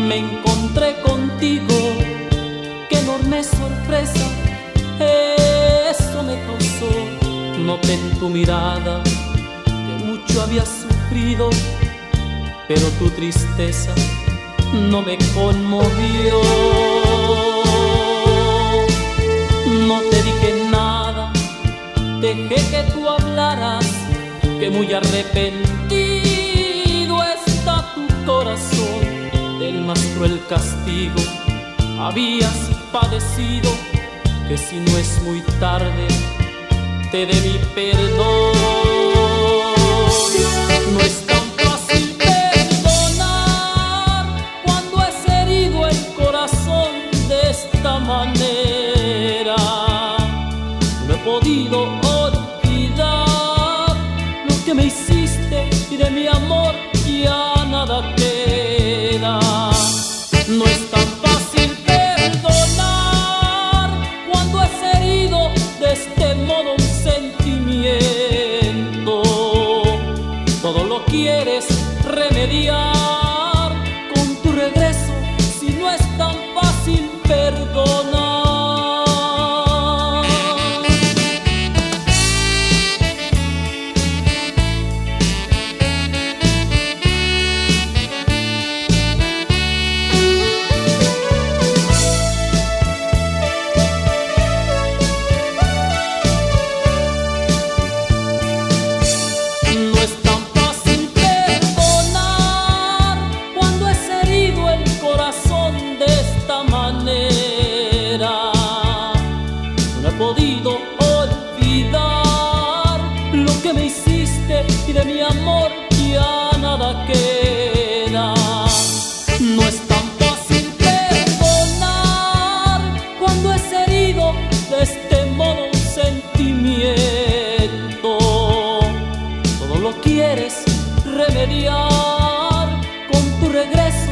me encontré contigo, qué enorme sorpresa, eso me causó. Noté en tu mirada que mucho había sufrido, pero tu tristeza no me conmovió. No te dije nada, dejé que tú hablaras, que muy arrepentido cruel castigo. Habías padecido, que si no es muy tarde, te dé mi perdón. No es tan fácil perdonar cuando es herido el corazón de esta manera. No he podido olvidar lo que me hiciste y de mi amor ya nada queda. No es tan fácil perdonar cuando es herido de este modo un sentimiento. Todo lo quieres remediar de mi amor ya nada queda. No es tan fácil perdonar cuando es herido de este modo un sentimiento. Todo lo quieres remediar con tu regreso.